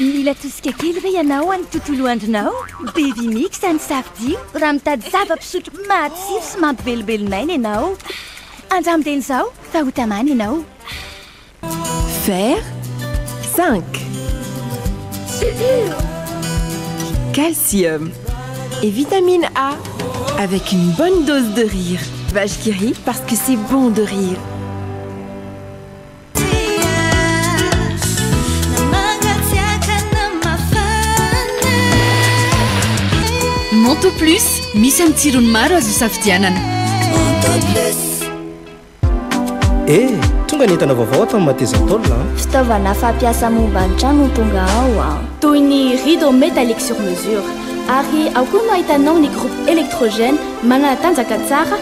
Mila tosika kely ve ianao amin'ny tontolo andronao? Bevimix any Safidio raha mitady zava-pisotro matsiro sy mampivelombelon'aina ianao. Andramo dia izao fa ho tamana ianao. Fer, zinc, calcium et vitamine A avec une bonne dose de rire. Vache qui rit parce que c'est bon de rire. Manto plus, misy amin'ny tsirony maro azo isafidianana. Eh, tonga ny entana vaovao ato amin'ny Mateza Tôl a. Ah. Fitaovana fampiasa momba ny trano tonga ao a. Ah. Toy ny rideau métallique sur mesure. Ary ao koa no ahitanao ny groupe électrogène manana tanjaka tsara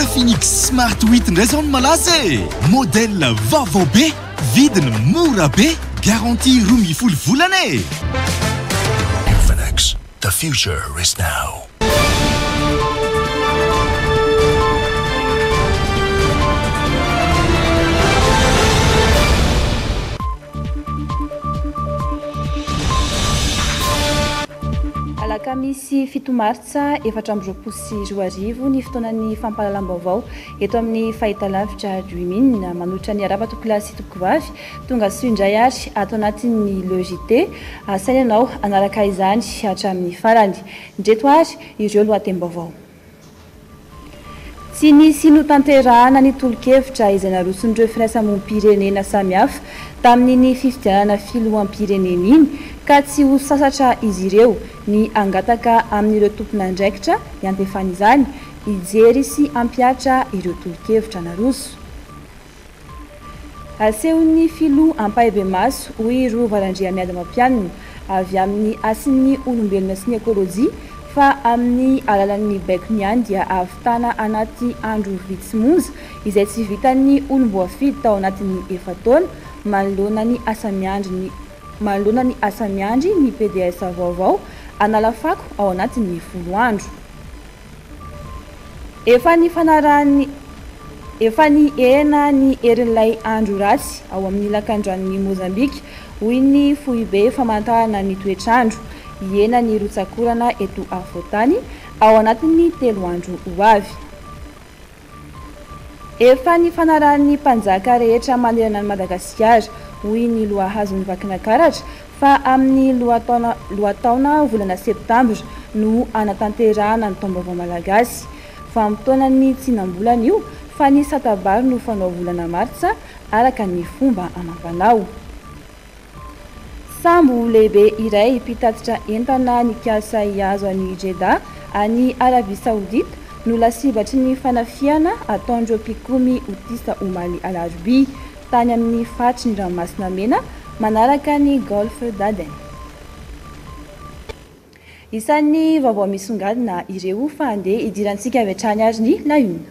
Infinix Smart 8 indray zao no malaza e! Modèle vaovao be, vidiny mora be, garantie roa ambin'ny folo volana e! Infinix, the future is now. Alakamisy fito martsa. Sa efatra amby roapolo sy roa arivo ny fotoanan'ny fampahalalam-baovao eto amin'ny fahitalavitra Dream-in. Manolotra ny haraba tompokolahy sy tompokovavy. Tonga soa indray ary ato anatin'ny Le JT. Asaina ianao hanaraka izany hatramin'ny farany. Ndreto ary ireo lohatenim-baovao. Tsy nisy notanterahana ny tolo-kevitra izay naroson'ireo firaisamonim-pirenena samihafa tamin'iny fifidianana filoham-pirenena iny ka tsy ho sasatra izy ireo ny hangataka amin'ireo tompon'andraikitra iantefan'izany hijery sy hampihatra ireo tolo-kevitra naroso. Asehon'ny filoha ampahibemaso, hoy i Rova Randriamiady Amam-pianina, avy amin'ny Hasin'ny Olombelona sy ny Ekolojia, fa amin'ny alalan'ny baiko ihany dia ahavitana anaty andro vitsy monja izay tsy vitan'ny olom-boafidy tao anatin'ny efa-taona manoloana ny asa miandry ny manoloana ny asa miandry ny PDS vaovao hanala fako ao anatin'ny folo andro. Efa nifanarahan'ny Efa nihena ny herin'ilay andro ratsy ao amin'ny lakandranon'i Mozambika, hoy ny Foibe Famantarana ny Toetr'andro. Hihena ny rotsak'orana eto afovoan-tany ao anatin'ny telo andro ho avy. Efa nifanarahan'ny mpanjaka rehetra manerana an'i Madagasikara, hoy ny lohahazon'i Vakinakaratra, fa amin'ny lohataona lohataona volana septambra no hanatanterahana ny Taom-baovao malagasy. Vanim-potoanan'ny tsinam-bolana io fa ny Satabary no fanao volana martsa araka ny fomba amam-panao. Sambo lehibe iray mpitatitra entana nikasa hihazo an'i Jeddah, any Arabia Saodita, no lasibatry ny fanafihana ataon'ireo mpikomy Houtista omaly alarobia, tany amin'ny faritry ny Ranomasina Mena manaraka ny Golfe d'Aden. Isan'ny vaovao misongadina ireo fa andeha hidirantsika avy hatrany ary ny laonina.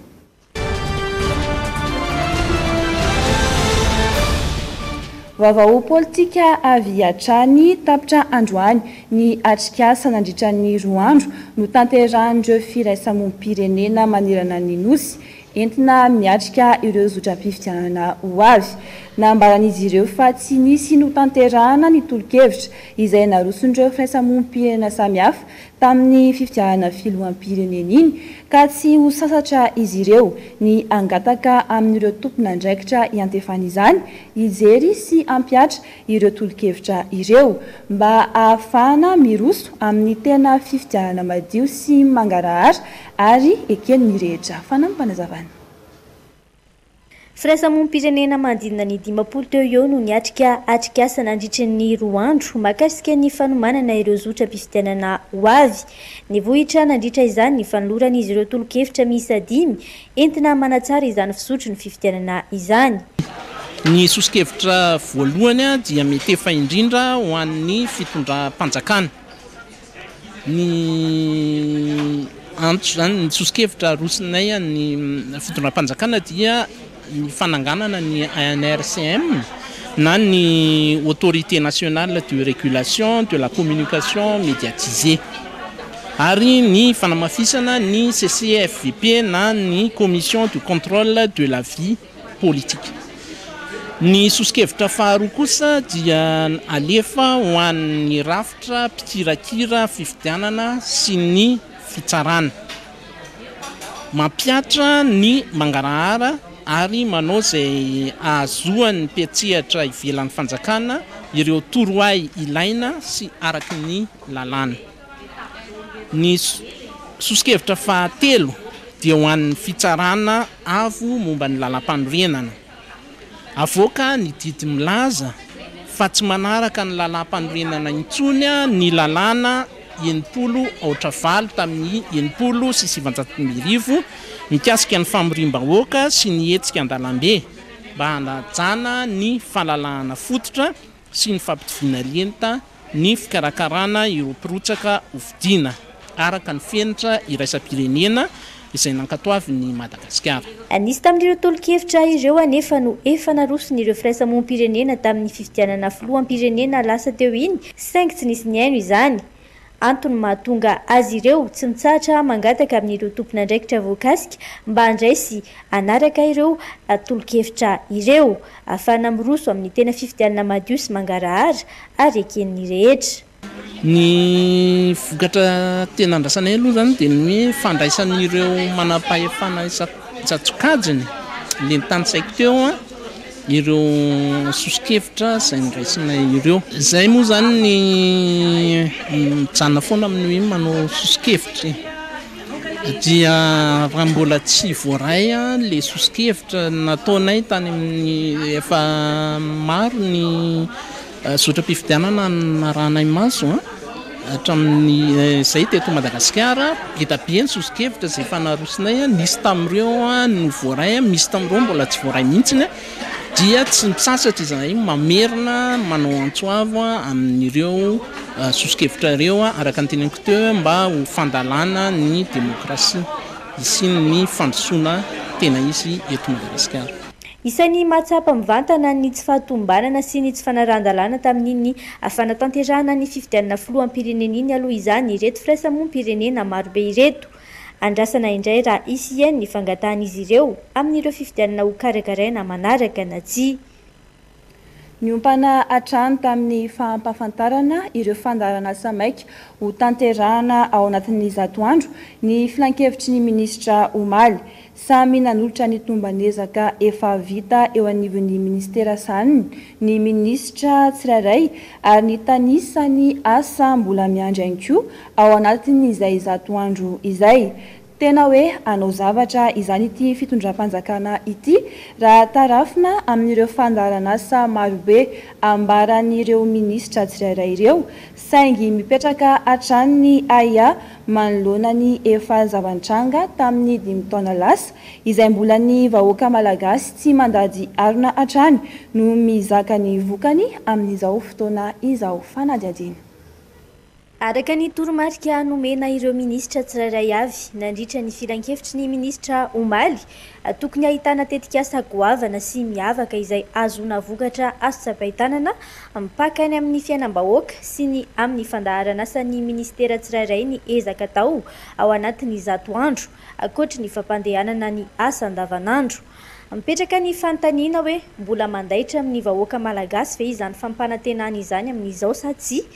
Vaovao politika avy hatrany tapitra androany ny atrikasa nandritra ny roa andro notanterahin'ireo firaisamonim-pirenena manerana ny Nosy entina miatrika ireo zotram-pifidianana ho avy. Nambaran'izy ireo fa tsy nisy notanterahana ny tolo-kevitra izay naroson'ireo firaisamonim-pirenena samihafa tamin'ny fifidianana filoham-pirenena iny ka tsy ho sasatra izy ireo ny hangataka amin'ireo tompon'andraikitra iantefany izany hijery sy hampihatra ireo tolo-kevitra ireo mba hahafahana miroso amin'ny tena fifidianana madio sy mangarahara ary eken'ny rehetra. Fanampanazavana. Firaisamonim-pirenena manodidina ny dimampolo teo ho eo no niatrika atrikasa nandritry ny roa andro mahakasika ny fanomanana ireo zotram-pifidianana ho avy. Nivohitra nandritra izany ny fanoloran'izy ireo tolo-kevitra miisa dimy entina manatsara izany fizotry ny fifidianana izany. Ny soso-kevitra voalohany dia mety efa indrindra ho an'ny fitondram-panjakana. Ny antso izany, ny soso-kevitra arosonay an'ny fitondram-panjakana dia ny fananganana ny ANRCM na ny Autorité nationale de régulation de la communication médiatisée ary ny fanamafisana ny CCFVP na ny Commission de contrôle de la vie politika. Ny soso-kevitra faharoa kosa dia alefa ho an'ny rafitra mpikirakira fifidianana sy ny fitsarana. Mampihatra ny mangarahara ary manao izay ahazoan'ny mpiantsehatra ivelan'ny fanjakana ireo torohay ilaina sy araky ny lalàna. Ny soso-kevitra fahatelo dia ho an'ny Fitsarana Avo momba ny Lalàmpanorenana. Avoaka ny didy milaza fa tsy manaraka ny lalàmpanorenana intsony ny lalàna enimpolo aotra valo tamin'ny enimpolo sy sivinjato sy arivo mikasika ny famoriam-bahoaka sy ny hetsika an-dalambe mba hanajana ny fahalalahana fototra sy ny fampitoviana lenta ny fikarakarana ireo mpirotsaka hofidiana, araka ny fenitra iraisam-pirenena izay nankatoavin'i Madagasikara. Nisy tamin'ireo tolo-kevitra ireo anefa no efa naroson'ireo firaisamoam-pirenena tamin'ny fifidianana filoham-pirenena lasa teo iny, saingy tsy nisy nihaino izany. antony mahatonga azy ireo tsy mitsahatra mangataka amin'ireo tompon'andraikitra voakasika mba handraisy hanaraka ireo tolo-kevitra ireo, ahafahana miroso amin'ny tena fifidianana madio sy mangarahara ary eken'ny rehetra. Ny vokatra tena andrasanay aloha izany dia ny hoe fandraisan'ireo manampahefana isan-tsokajiny ny tany saiko teo, ireo soso-kevitra izay noraisinay ireo. Izay moa izany ny mijanona foana amin'ny hoe manao soso-kevitra e! Dia raha mbola tsy voaray ilay soso-kevitra nataonay tany amin'ny, efa maro ny. Zotram-pifidianana narahanay maso hatramin'izay teto Madagasikara, be dia be ny sosokevitra izay efa narosonay, nisy tamin'ireo no voaray, misy tamin'ireo mbola tsy voaray mihitsy, dia tsy mitsahatra izahay mamerina manao antso avo amin'ireo sosokevitra ireo, araka ny teneniko teo, mba ho fandalana ny demokrasia, hisian'ny fandrosoana tena izy eto Madagasikara. Isan'ny mahatsapa mivantana ny tsy fahatomombanana sy ny tsy fanarahan-dalàna tamin'iny fanatanterahana ny fifidianana filoham-pirenena iny aloha izany ireto firaisamoam-pirenena marobe ireto. Andrasana indray raha hisy hihaino ny fangatahan'izy ireo amin'ireo fifidianana hokarakaraina manaraka na tsia. Niompana hatrany tamin'ny fampahafantarana ireo fandaharanasa maika ho tanterahana ao anatin'ny zato andro ny Filankevitry ny Minisitra omaly. Samy nanolotra ny tomban'ezaka efa vita eo anivon'ny Minisitera sahaniny ny Minisitra tsirairay ary nitanisa ny asa mbola miandry ihany koa ao anatin'izay zato andro izay. Tena hoe hanao zavatra izany ity fitondram-panjakana ity raha tarafina amin'ireo fandaharan'asa marobe ambaran'ireo minisitra tsirairay ireo, saingy mipetraka hatrany ny ahiahy manoloana ny efa zava-nitranga tamin'ny dimy taona lasa, izay mbola ny vahoaka malagasy tsy mandady harona hatrany no mizaka ny vokany amin'izao fotoana izao fanadihadiana. Araka ny toromarika nomena ireo minisitra tsirairay avy nandritra ny filankevitry ny minisitra omaly, tokony hahitana tetikasa goavana sy miavaka izay hahazoana vokatra azo tsapain-tanana mpaka any amin'ny fiainam-bahoaka sy ny amin'ny fandaharanasan'ny minisitera tsirairay ny ezaka atao ao anatin'ny zato andro ankoatry ny fampandehanana ny asa andavanandro. Mipetraka ny fanontaniana hoe mbola mandaitra amin'ny vahoaka malagasy ve izany fampanantenana izany amin'izao sa tsia?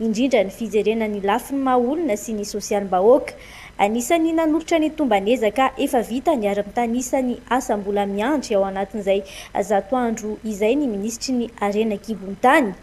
indrindra ny fijerena ny lafiny maha olona sy ny sosialim-bahoaka. Anisan'ny nanolotra ny tomban'ezaka efa vitany ary mitanisa ny asa mbola miandry ao anatin'izay zato andro izay ny minisitry ny Harena an-kibon'ny tany.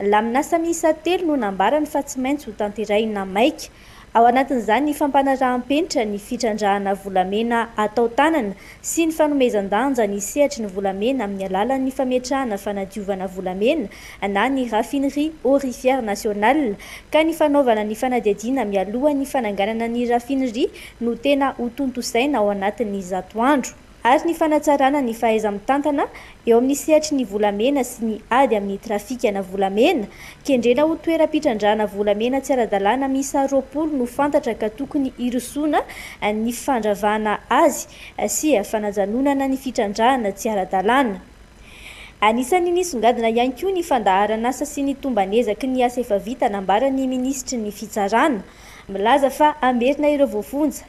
Lamin'asa miisa telo no nambarany fa tsy maintsy hotanterahina maika Ao anatin'izany ny fampanaraham-penitra, ny fitrandrahana volamena atao tanana sy ny fanomezan-danja ny sehatry ny volamena amin'ny alalan'ny fametrahana fanadiovana volamena na ny raffinerie aurifère nationale ka ny fanaovana ny fanadihadiana mialohan'ny fananganana ny raffinerie no tena hotontosaina ao anatin'ny zato andro. ary ny fanatsarana ny fahaiza-mitantana eo amin'ny sehatry ny volamena sy ny ady amin'ny trafikana volamena, kendrena ho toeram-pitrandrahana volamena tsy ara-dalàna miisa roapolo no fantatra ka tokony hirosoana ny fandravana azy sy fanajanonana ny fitrandrahana tsy ara-dalàna. Anisan'ny nisongadina ihany koa ny fandaharan'asa sy ny tomban'ezaky ny asa efa vita nambaran'ny minisitry ny Fitsarana, milaza fa hamerina ireo voafonja.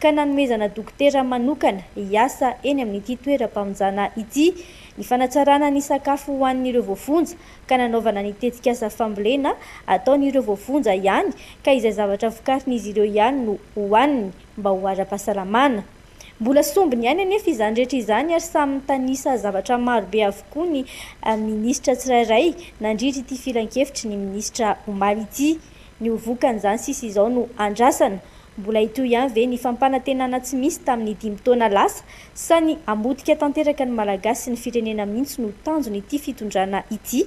ka nanomezana dokotera manokana hiasa eny amin'ity toeram-pamonjana ity ny fanatsarana ny sakafo ho an'ireo voafonja ka nanaovana ny tetikasa fambolena ataon'ireo voafonja ihany ka izay zavatra vokarin'izy ireo ihany no hohaniny mba ho ara-pahasalamana. Mbola sombiny ihany anefa izany rehetra izany ary samy mitanisa zavatra marobe avokoa ny minisitra tsirairay nandritra ity filankevitry ny minisitra omaly ity. Ny ho vokan'izany sisa izao no andrasana. Mbola hitohy ihany ve ny fampanantenana tsy misy tamin'ny dimy taona lasa? Sa ny hamotika tanteraka ny Malagasy sy ny firenena mihitsy no tanjon'ity fitondrana ity?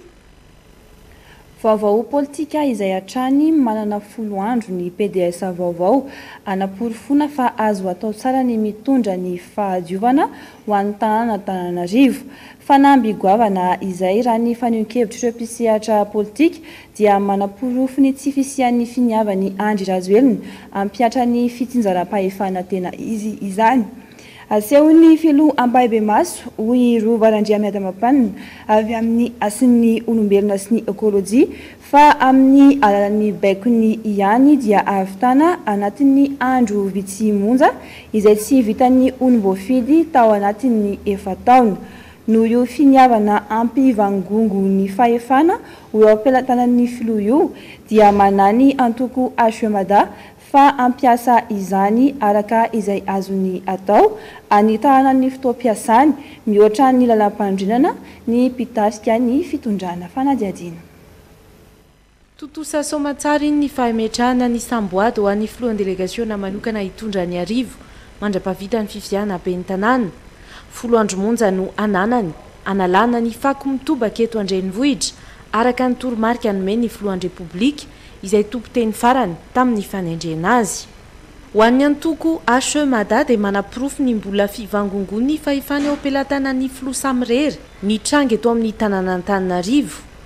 Vaovao politika izay hatrany manana folo andro ny PDS vaovao hanaporofoana fa azo atao tsara ny mitondra ny fahadiovana ho an'ny tanàn'Antananarivo. Fanamby goavana izay raha ny fanehoan-kevitr'ireo mpisehatra politika dia manaporofo ny tsy fisian'ny finiavan'i Andry Rajoelina hampihatra ny fitsinjaram-pahefana tena izy izany. Asehon'ny filoha ampahibemaso, hoy i Rova Randriamiadamapanina, avy amin'ny Hasin'ny Olombelona sy ny Ekolojia, fa amin'ny alalan'ny baikony ihany dia hahavitana anatin'ny andro vitsy monja izay tsy vitan'ny olom-boafidy tao anatin'ny efa-taona. Noho io finiavana hampivangongo ny fahefana ho eo am-pelatanan'ny filoha io dia manahy ny antoko HVMada fa hampiasa izany araka izay azony atao hanitahana ny fotoam-piasany mihoatra ny lalampandrinana ny mpitarika ny fitondrana fanadihadiana. Tontosa soamantsara iny ny fahametrahana ny Sam Boady ho an'ny filohan'ny delegasiona manokana hitondra an'Iarivo mandra-pahavita ny fifidianana ben'ny tanàna. Folo andro monja no ananany hanalana ny fako mitobaka eto an-drenivohitra, araka ny toromarika nomen'ny filohan'ny Repoblika, izay tompon-teny farany tamin'ny fanendrena azy. Ho an'ny antoko HE Mada dia manaporofo ny mbola fivangongoan'ny fahefana eo am-pelatanan'ny filoha samirery mitranga eto amin'ny tanànan'Antananarivo.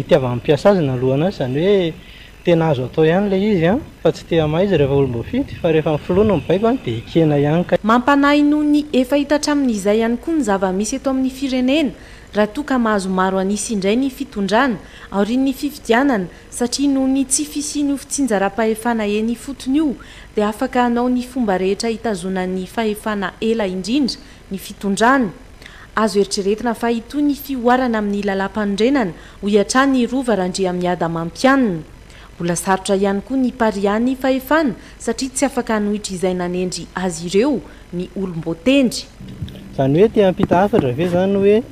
Itiavan'ny mpiasa azy ny alohany azy, izany hoe tena azo atao ihany ilay izy fa tsy te hamaha izy rehefa olom-boafidy fa rehefa ny filoha no mibaiko dia ekena ihany kay. Mampanahy noho ny efa hita hatramin'izay ihany koa ny zava-misy eto amin'ny firenena raha toa ka mahazo maro an'isa indray ny fitondrana aorian'ny fifidianana satria noho ny tsy fisian'io fitsinjaram-pahefana eny ifotony io dia afaka hanao ny fomba rehetra hitazonany fahefana ela indrindra ny fitondrany. Azo eritreretina fa hitohy ny fihoarana amin'ny lalàmpanorenana, hoy hatrany i Rova Randriamiada Mampianina. Mbola sarotra ihany koa ny hipariahan'ny fahefana satria tsy afaka hanohitra izay nanendry azy ireo ny olom-boatendry. Izany hoe te hampita hafatra ve izany hoe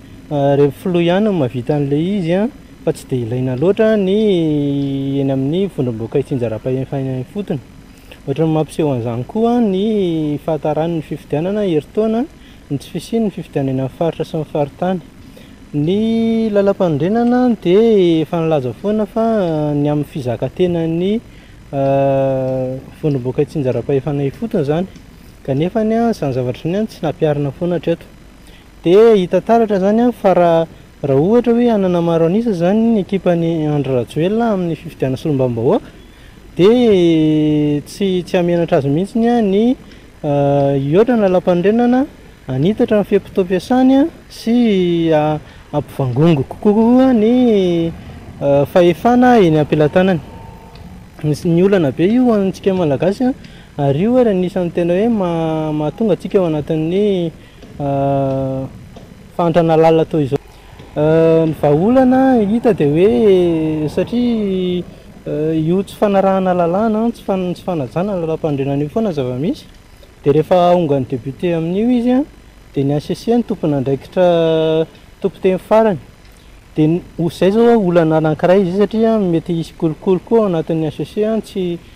revo filoha ihany no mahavita an'ilay izy fa tsy dia ilaina loatra ny eny amin'ny vondrom-boaika itsinjaram-pahefana ifotony? Ohatran'ny mampiseho an'izany koa ny fahataran'ny fifidianana herintaona, ny tsy fisian'ny fifidianana eny amin'ny faritra sy ny faritany. Ny lalampanorenana dia efa nilaza foana fa ny amin'ny fizakatenan'ny vondromboka itsinjaram-pahefana ifotony izany, kanefa izany zavatra izany tsy nampiharina foana hatreto. Dia hita taratra izany fa raha Raha ohatra hoe hanana maro an'isa izany ny ekipan'i Andry Rajoelina amin'ny fifidianana solombavambahoaka dia tsy tsy hahamenatra azy mihitsy ny hihoatra ny Lalàmpanorenana, hanitatra ny fe-potoam-piasany sy hampivangongo kokoa ny fahefana eny am-pelatanany. Ny olana be io ho antsika Malagasy ary io ary anisan'ny tena hoe mahatonga antsika ao anatin'ny fahantrana lalina toy izao. Ny vahaolana hita dia hoe satria io tsy fanarahana lalàna, tsy fanajana ny lalàmpanorenana io foana ny zava-misy, dia rehefa ahonga ny député amin'io izy dia ny HCC no tompon'andraikitra tompon-teny farany, dia izay izao olana anankiray satria mety hisy kolikoly koa ao anatin'ny HCC tsy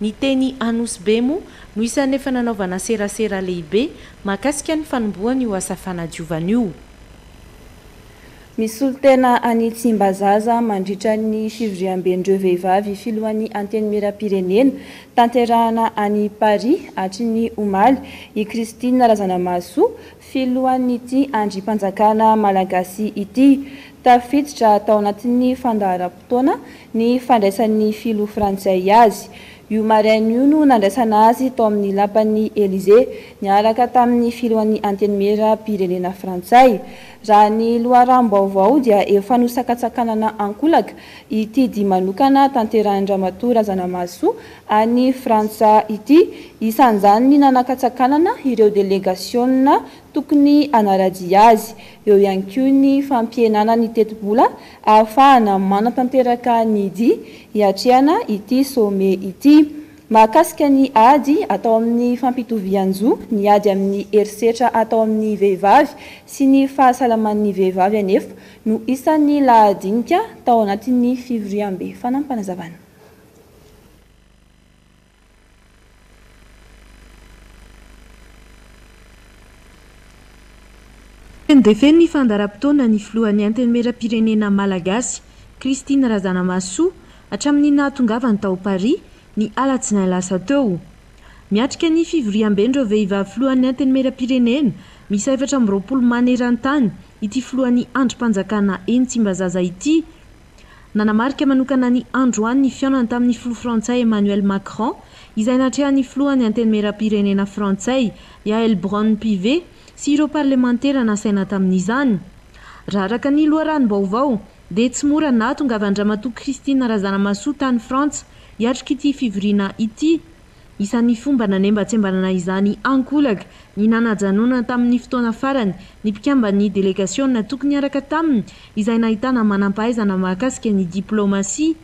Ny teny Anosy Be moa no isan'ny efa nanaovana serasera lehibe mahakasika ny fanombohan'io asa fanadiovana io. Misolo tena an'i Tsimbazaza mandritra ny fivoriamben'ireo vehivavy filohan'ny Antenimierampirenena tanterahana any Paris hatry ny omaly i Christine Razanamahasoa, Filohan'ity andrimpanjakana malagasy ity. Tafiditra tao anatin'ny fandaharam-potoana ny fandraisan'ny filoha frantsay azy. Io maraina io no nandraisana azy tao amin'ny lapan'ny Elysée, niaraka tamin'ny filohan'ny Antenimieram-pirenena frantsay. Raha ny loharanom-baovao dia efa nosakatsakanana ankolaka ity dia manokana tanterahin-dRamatoa Razanamahasoa any Frantsa ity. Isan'izany ny nanakatsakanana ireo delegasiona tokony hanara-dia azy. Eo ihany koa ny fampihenana ny tetibola ahafahana manatanteraka ny dia hiatrehana ity sommet ity. Mahakasika ny ady atao amin'ny fampitovian-jo, ny ady amin'ny herisetra atao amin'ny vehivavy sy ny fahasalaman'ny vehivavy anefa no isan'ny lahadinika tao anatin'ny fivoriambe fanampanazavana. Feno dia feno ny fandaharam-potoana ny filohan'ny Antenimierampirenena malagasy, Christine Razanamahasoa, hatramin'ny nahatongavany tao Paris, ny alatsinainy lasa teo. Miatrika ny fivoriamben'ireo vehivavy filohan'ny Antenimierampirenena miisa efatra amby roapolo maneran-tany ity filohan'ny andrim-panjakana eny Tsimbazaza ity, Nanamarika manokana ny androany ny fihaonany tamin'ny filoha frantsay Emmanuel Macron, izay natrehan'ny filohan'ny Antenimierampirenena frantsay, Yaël Braun-Pivet, sy ireo parlemantera nasaina tamin'izany. Raha araka ny loharanom-baovao, dia tsy mora ny nahatongavan-dRamatoa Christine Razanamahasoa tany Frantsa hiatrika ity fivoriana ity, Isan'ny fomba nanembatsembanana izany ankolaka ny nanajanonana tamin'ny fotoana farany ny mpikamban'ny delegasiona toko niaraka taminy izay nahitana manampahaizana mahakasika ny diplaomasia.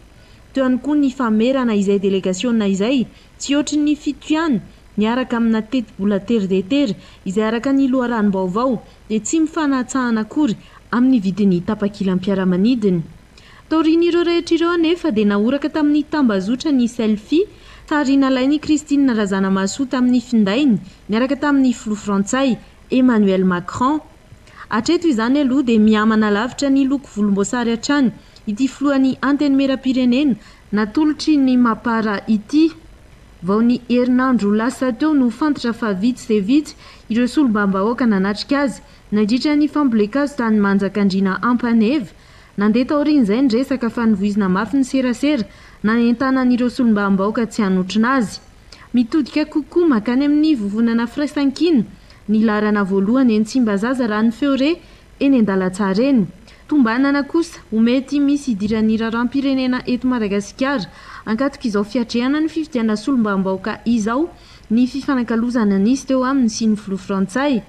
Teo ihany koa ny famerana izay delegasiona izay, tsy hoatry ny fito ihany, miaraka amina tetibola tero dia tero izay araka ny loharanom-baovao dia tsy mifanatsahana akory amin'ny vidin'ny tapakilam-piaramanidiny. Taorian'ireo rehetra ireo anefa dia nahoraka tamin'ny tambazotra ny selfie, sary nalain'i Christine Razanamahasoa tamin'ny findainy niaraka tamin'ny filoha frantsay, Emmanuel Macron. Hatreto izany aloha dia mihamana lavitra ny loko volomboasary hatrany ity filohan'ny Antenimierampirenena, natolotry ny Mapar ity. Vao ny herinandro lasa teo no fantatra fa vitsy dia vitsy ireo solombavambahoaka nanatrika azy nandritra ny fambolen-kazo tany Manjakandriana Ampaneva, Nandeha taorian'izay ny resaka fa novoizina mafy ny serasera nanentanan'ireo solombavambahoaka tsy hanotrona azy. Mitodika kokoa mankany amin'ny vovonana firaisankina ny laharana voalohany eny Tsimbazaza raha ny feo re eny an-dalantsara eny. Tombanana kosa ho mety misy hidiran'ny raharaham-pirenena eto Madagasikara ankatok'izao fiatrehana ny fifidianana solombavambahoaka izao ny fifanakalozana nisy teo aminy sy ny filoha frantsay.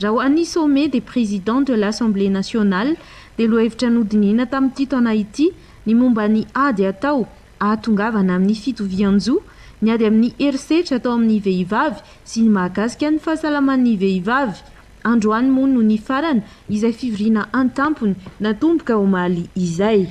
Raha ho an'ny Sommet des Présidents de l'Assemblée nationale dia lohahevitra nodinihina tamin'ity taona ity ny momba ny ady hatao hahatongavana amin'ny fitovian-jo, ny ady amin'ny herisetra atao amin'ny vehivavy sy ny mahakasika ny fahasalaman'ny vehivavy. Androany moa no nifarana izay fivoriana an-tampony natomboka omaly izay.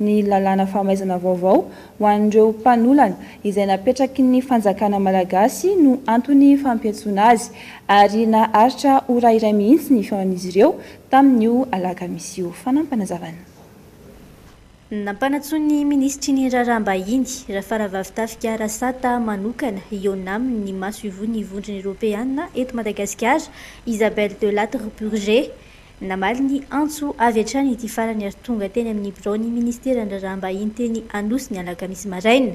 ny lalàna famaizana vaovao ho an'ireo mpanolana izay napetraky ny fanjakana malagasy no antony fampiantsoana azy ary naharitra ora iray mihitsy ny fihaonan'izy ireo tamin'io alakamisy io. Fanampanazavan'ny. Nampanantsoin' ny minisitry ny Raharaham-bahiny, Rafaravavitafika Rasata, manokana hihaona aminy ny masoivohon'ny Vondrona Eoropeana eto Madagasikara, Isabelle Delattre Burger, Namaly ny antso avy hatrany ity farany ary tonga teny amin'ny biraon'ny Ministeran'ny Raharaham-bahiny teny Anosy ny alakamisy maraina.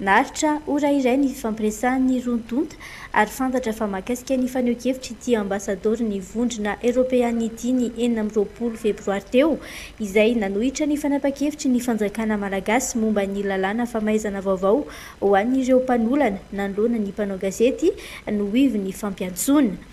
Naharitra ora iray ny fifampiresahan'ny roa tonta ary fantatra fa mahakasika ny fanehoan-kevitra ity Ambasadaoron'ny Vondrona Eoropeana ity ny enina amby roapolo febroary teo izay nanohitra ny fanapan-kevitry ny fanjakana malagasy momba ny lalàna famaizana vaovao ho an'ireo mpanolana nanoloana ny mpanao gazety noho ivon'ny fampiantsoana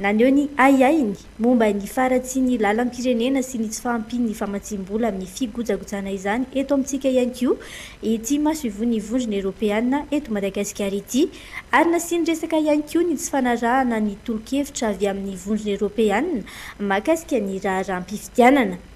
Naneho ny ahiahiny momba ny faharatsian'ny lalam-pirenena sy ny tsy fahampian'ny famatsiam-bola amin'ny figojagojaana izany eto amintsika ihany koa ity masoivohon'ny Vondrona Eropeana eto Madagasikara ity ary nasiany resaka ihany koa ny tsy fanarahana ny tolo-kevitra avy amin'ny Vondrona Eropeana mahakasika ny raharaham-pifidianana.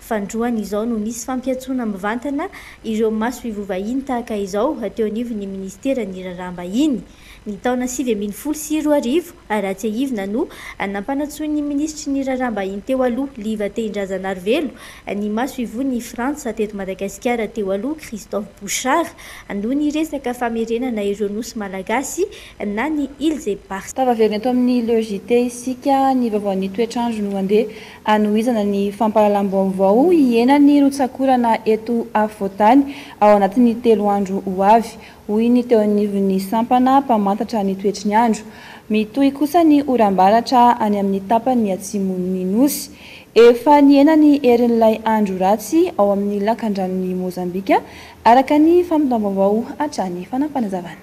Fandroany izao no nisy fampiantsoana mivantana ireo masoivoho vahiny tahaka izao teo anivon'ny Ministeran'ny Raharaham-bahiny. Ny taona sivy ambin'ny folo sy roa arivo, raha tsiahivina, no nampanantsoin'ny Minisitry ny Raharaham-bahiny teo aloha Liva Tehindrazanarivelo ny masoivohon'i Frantsa teto Madagasikara teo aloha Christophe Bouchard noho ny resaka famerenana ireo nosy malagasy na ny Îles Éparses. Tavaverina eto amin'ny Le JT isika, ny vaovaon'ny toetr'andro no andeha hanohizana ny fampahalalam-baovao hienan'ny rotsak'orana eto afovoantany ao anatin'ny telo andro ho avy, hoy ny teo anivon'ny sampana mpamantatra ny toetry ny andro. Mitohy kosa ny oram-baratra any amin'ny tapany atsimon'ny nosy. Efa nihena ny herin'ilay andro ratsy ao amin'ny lakandranon'i Mozambika, araka ny fampitam-baovao hatrany. Fanapanazavana.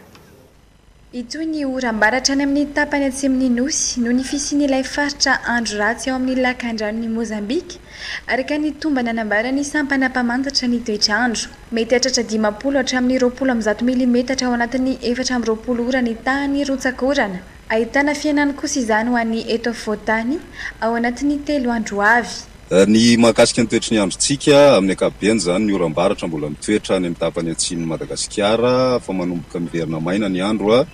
Hitohy ny oram-baratra any amin'ny tapany atsimon'ny Nosy noho ny fisian'ilay faritra andro ratsy ao amin'ny lakandranon'i Mozambika, araka ny tomba nanambaran'ny sampana mpamantatra ny toetr'andro. Mety hahatratra dimampolo hatramin'ny roapolo amby zato milimetatra ao anatin'ny efatra amby roapolo ora ny tahan'ny rotsak'orana. Ahitana fihenany kosa izany ho an'ny eto afovoan-tany ao anatin'ny telo andro ho avy. Ny mahakasika ny toetry ny androntsika, amin'ny ankapobeny izany ny oram-baratra mbola mitoetra any amin'ny tapany atsimon'i Madagasikara fa manomboka miverina maina ny andro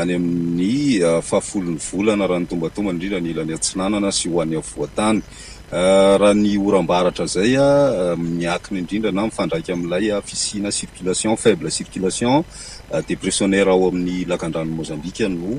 any amin'ny fahafolon'ny volana raha ny tombantomba indrindra ny ilany atsinanana sy ho any afovoan-tany. Raha ny oram-baratra izay miakina indrindra na mifandraika amin'ilay fisiana circulation, faible circulation, depressionnaire ao amin'ny lakandranon'i Mozambika no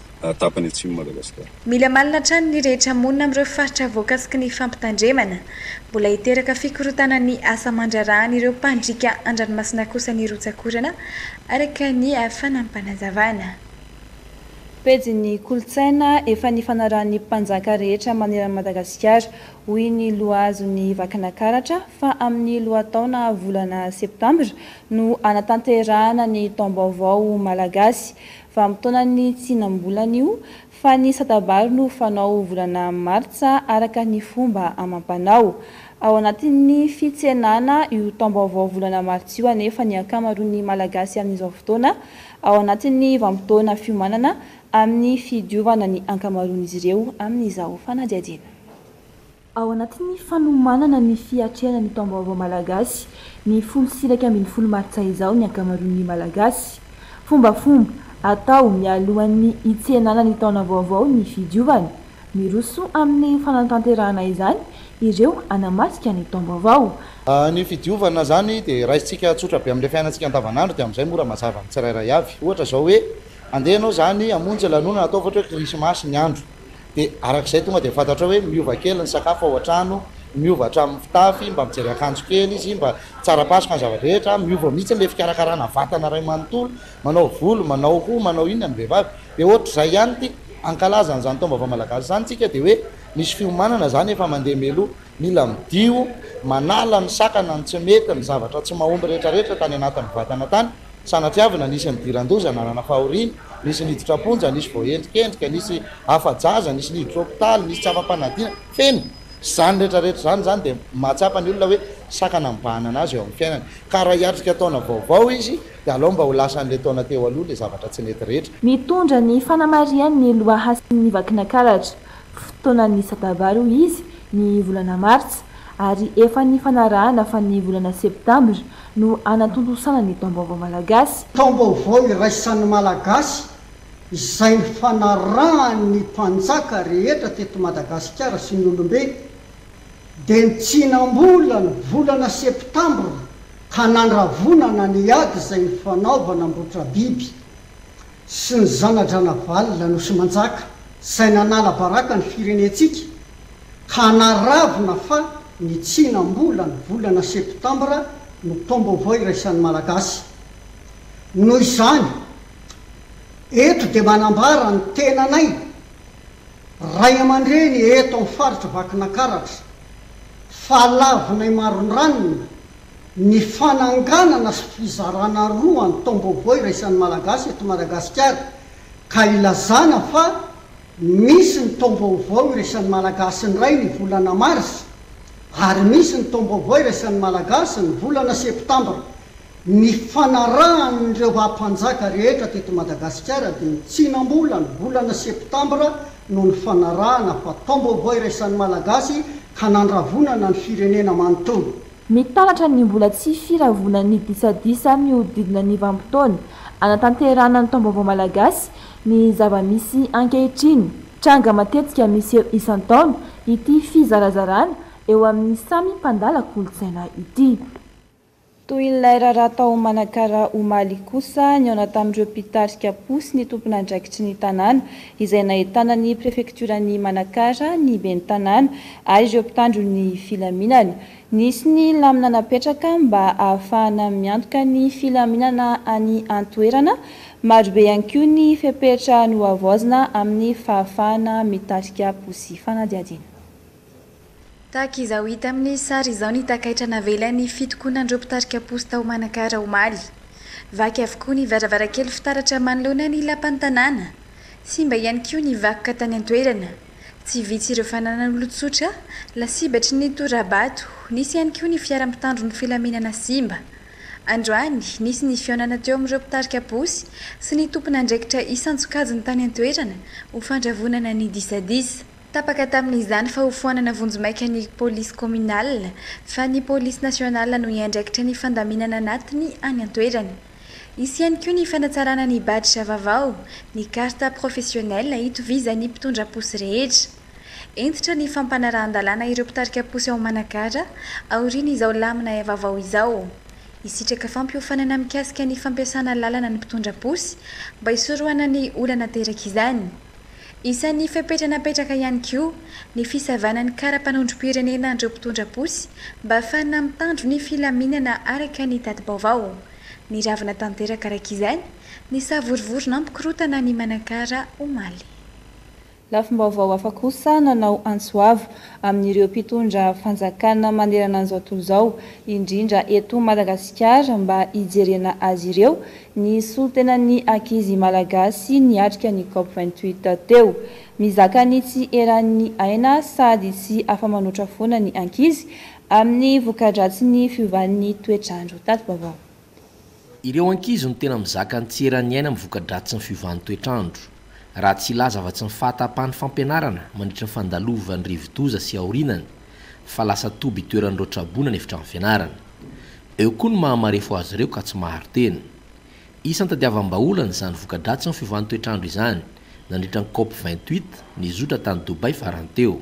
tapany atsimon'i Madagasikara. Mila malina hatrany ny rehetra monina amin'ireo faritra voakasiky ny fampitandremana. Mbola hiteraka fikorontana ny asa aman-draharahan'ireo mpandriaka an-dranomasina kosa ny rotsak'orana, araka ny fanampanazavana. Pejin'ny kolontsaina efa nifanarahan'ny mpanjaka rehetra maneran'i Madagasikara, hoy ny Loazon'i Vakinakaratra, fa amin'ny lohataona volana septambra no hanatanterahana ny taom-baovao malagasy. vanim-potoanan'ny tsinam-bolana io fa ny sadabary no fanao volana martsa araka ny fomba amam-panao. Ao anatin'ny fitsenana io taom-baovao volana martsa io anefa ny ankamaroan'ny Malagasy amin'izao fotoana ao anatin'ny vanim-potoana fiomanana amin'ny fidiovana ny ankamaroan'izy ireo amin'izao fanadihadiana. Ao anatin'ny fanomanana ny fiatrehana ny Taom-baovao Malagasy ny folo sy iraika ambin'ny folo martsa izao ny ankamaroan'ny Malagasy. Fombafomba atao mialohan'ny hitsenana ny taona vaovao ny fidiovana. Miroso amin'ny fanatanterahana izany ireo hanamarika ny taom-baovao. Ny fidiovana izany dia raisintsika tsotra be amin'ilay fiainantsika andavanandro dia amin'izay mora mazava amin'ny tsirairay avy. Ohatra izao hoe andeha ianao izany hamonjy lanonana, ataovy ohatra hoe krismasy ny andro. Dia araka izay tonga dia fantatrao hoe miova kely ny sakafo ao an-trano, miova hatramin'ny fitafy, mba mijery akanjo kely izy, mba tsara pasoka ny zava-drehetra, miova mihitsy ilay fikarakarana vatana iray manontolo, manao volo, manao hoho, manao inona ny vehivavy. Dia ohatr'izay ihany ity hankalaza an'izany taom-baovao malagasy izany isika dia hoe misy fiomanana izany efa mandeha mialoha. Mila midio, manala ny sakana, ny tsy mety, ny zavatra tsy mahomby rehetrarehetra tany anatin'ny vatana tany. Sanatriavina, nisy nidiran-doza, nanana fahoriana, nisy niditra am-ponja, nisy voaendrikendrika, nisy afa-jaza, nisy niditra hopitaly, nisy tsy afa-panadinana, feno. Izany rehetrarehetra izany izany dia mahatsapa ny olona hoe sakana mibahana an'azy eo amin'ny fiainany. Ka raha hiatrika taona vaovao izy dia alao mba ho lasan'ilay taona teo aloha ilay zavatra tsy nety rehetra. Nitondra ny fanamarihan'ny lohahasin'ny vakinankaratra. fotoanan'ny sadabary hoy izy ny volana martsa ary efa nifanarahana fa ny volana septambra no hanatontosana ny taom-baovao malagasy. Taom-baovao iraisan'ny Malagasy izay nifanarahan'ny mpanjaka rehetra teto Madagasikara sy ny olombe dia ny tsinam-bolan'ny volana septambra ka nandravonana ny ady izay nifanaovana ambotrabiby. sy ny zana-dranavalona no simanjaka izay nanala baraka ny firenentsika ka naravona fa ny tsinam-bola ny volana septambra no taom-baovao iraisan'ny Malagasy. Noho izany, eto dia manambara ny tenanay Ray aman-dreny eto amin'ny Faritra Vakinankaratra fa lavinay marin-dranony, Ny fananganana sy fizarana roa ny taom-baovao iraisan'ny Malagasy eto Madagasikara ka ilazana fa misy ny taom-baovao iraisan'ny Malagasy indray ny volana marsa ary misy ny taom-baovao iraisan'ny Malagasy ny volana septambra. Ny fanarahan'ireo vaha-mpanjaka rehetra teto Madagasikara dia ny tsinam-bolany, volana septambra, no nifanarahana fa taom-baovao iraisan'ny Malagasy ka nandravonana ny firenena manontolo. Mitambatra ny mbola tsy firavonan'ny disadisa mihodidina ny vanim-potoana anatanterahana ny Taom-baovao malagasy ny zava-misy ankehitriny. Tranga matetika miseho isan-taona ity fizarazarana eo amin'ny samy mpandala kolontsaina ity. Toy ilay raharaha tao Manakara omaly kosa, nihaona tamin'ireo mpitarika posy ny tompon'andraikitry ny tanàna izay nahitana ny prefektioran'i Manakara, ny ben'ny tanàna ary ireo mpitandro ny filaminana. Nisy ny lamina napetraka mba ahafahana miantoka ny filaminana any an-toerana. Marobe ihany koa ny fepetra nohavaozina amin'ny fahafahana mitarika posy fanadihadiana. Tahaka izao hita amin'ny sary izao ny takaitra navelan'ny fitokonan'ireo mpitarika posy tao Manakara omaly. Vaky avokoa ny varavarankely fitaratra manoloana ny lapan'ny tanàna. Simba ihany koa ny vakoka tany an-toerana. Tsy vitsy ireo fananan'olon-tsotra lasibatry ny tora-bato, nisy ihany koa ny fiara mpitandro ny filaminana simba. Androany, nisy ny fihaonana teo amin'ireo mpitarika posy sy ny tompon'andraikitra isan-tsokajiny tany an-toerana ho fandravonana ny disadisa. Tapaka tamin'izany fa hofoanana vonjimaika ny Police Communale, fa ny Police Nationale no hiandraikitra ny fandaminana anatiny any an-toerana. Hisy ihany koa ny fanatsarana ny badge vaovao, ny carte professionnelle hitovizan'ny mpitondra posy rehetra. Hentitra ny fampanarahan-dalàna ireo mpitarika posy ao Manakara, aorian'izao lamina vaovao izao. Hisitraka fampiofanana mikasika ny fampiasana lalana ny mpitondra posy, mba hisorohana ny olana terak'izany. Isan'ny fepetra napetraka ihany koa ny fisavana ny kara-panondrom-pirenena an'ireo mpitondra posy mba hahafahana mitandro ny filaminana araka ny tati-baovao. Niravona tanteraka araka izany ny savorovoro nampikorontana an'i Manakara omaly. Lafim-baovao hafa kosa nanao antso avo amin'ireo mpitondra fanjakana manerana an'izao tontolo izao, indrindra eto Madagasikara mba hijerena azy ireo Ny solontenan'ny ankizy malagasy niatrika ny Cop vingt huit teo. Mizaka ny tsy eran'ny aina sady tsy afa-manoatra foana ny ankizy amin'ny voka-dratsin'ny fiovan'ny toetr'andro. Tati-baovao. Ireo ankizy no tena mizaka ny tsy eran'ny aina amin'ny voka-dratsin'ny fiovan'ny toetr'andro. raha tsy hilaza afa-tsy ny fahatapahan'ny fampianarana mandritry ny fandalovan'ny rivodoza sy aorinany fa lasa toby itoeran'ireo traboina ny efitrano fianarana. Eo koa ny maha-marefo azy ireo ka tsy maharo tena. Isan'ny tadiavam-bahaolana izany voka-dratsin'ny fiovan'ny toetr'andro izany nandritra ny Cop vingt-huit nizotra tany Dubai farany teo.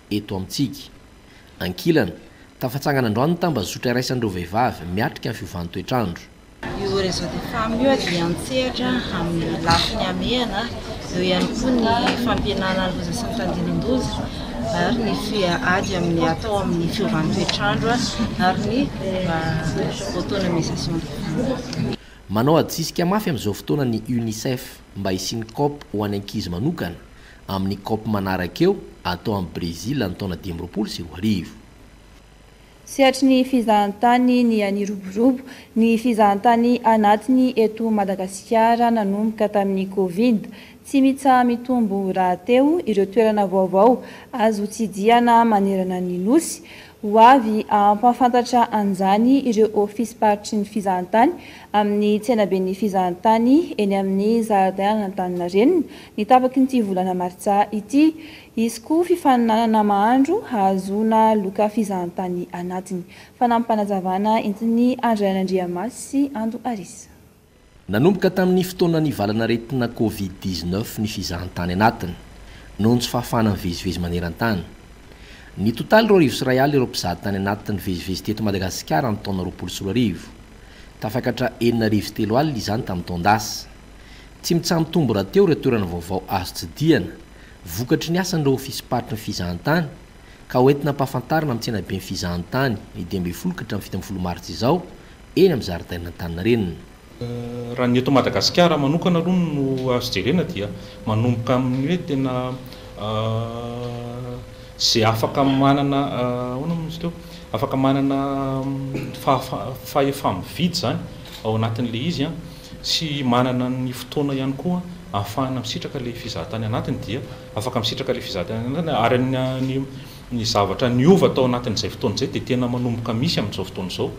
eto amintsika. Ankilany, tafatsangana androany ny tambazotra iraisan'ireo vehivavy miatrika ny fiovan'ny toetr'andro. Io Réseau des Femmes io dia an-tsehatra amin'ny lafiny hamehana eo ihany koa ny fampihenana ny loza sy ny fandinin-doza ary ny ady amin'ny atao amin'ny fiovan'ny toetr'andro ary ny autonomisation des femmes. Manao adisisika mafy amin'izao fotoana ny Unicef mba hisian'ny COP ho an'ny ankizy manokana amin'ny Cop manaraka eo atao any Brezila ny taona dimy amby roapolo sy roa arivo. Sehatry ny fizahantany ny any Roborobo, ny fizahantany anatiny eto Madagasikara nanomboka tamin'ny Covid. Tsy mitsaha-mitombo rahateo ireo toerana vaovao azo tsidihana manerana ny Nosy. Ho avy hampahafantatra an'izany ireo ofisim-paritry ny fizahantany amin'ny tsenaben'ny fizahantany eny amin'ny zaridaina Antaninarenina ny tapak'ity volana martsa ity. Hisy koa fifaninanana mahandro hahazoana loka fizahantany anatiny. Fanampim-panazavana entin'i Andrianandriamasy sy Ando Arissa. Nanomboka tamin'ny fotoana nivalan'aretina Covid dix-neuf ny fizahantany anatiny, noho ny tsy fahafahana mivezivezy maneran-tany. Nitotaly roa arivo sy iray alina ireo mpizaha tany anaty nivezivezy teto Madagasikara ny taona roapolo sy roa arivo. Tafakatra enina arivo sy telo alina izany tamin'ny taon-dasa. Tsy mitsaha-mitombo rahateo ireo toerana vaovao azo tsidihana, vokatry ny asan'ireo ofisim-paritry ny fizahantany, ka ho entina ampahafantarina amin'ny tsenaben'ny fizahantany ny dimy ambin'ny folo ka hatramin'ny fito ambin'ny folo martsa izao eny amin'ny zaridainan'Antaninarenina. Raha ny eto Madagasikara manokana aloha no azo jerena dia manomboka amin'ny hoe tena izay afaka manana ahoana moa izy teo? afaka manana fahefamividy izany ao anatin'ilay izy sy manana ny fotoana ihany koa ahafahana misitraka ilay fizahantany anatiny dia Afaka misitraka ilay fizahantena ary ny zavatra niova tao anatin'izay fotoana izay dia tena manomboka misy amin'izao fotoana izao.